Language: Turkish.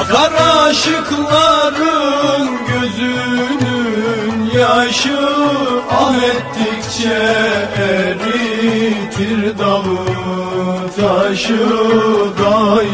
Akar aşıkların gözünün yaşı Ah ettikçe eritir dağı taşı da ile taşı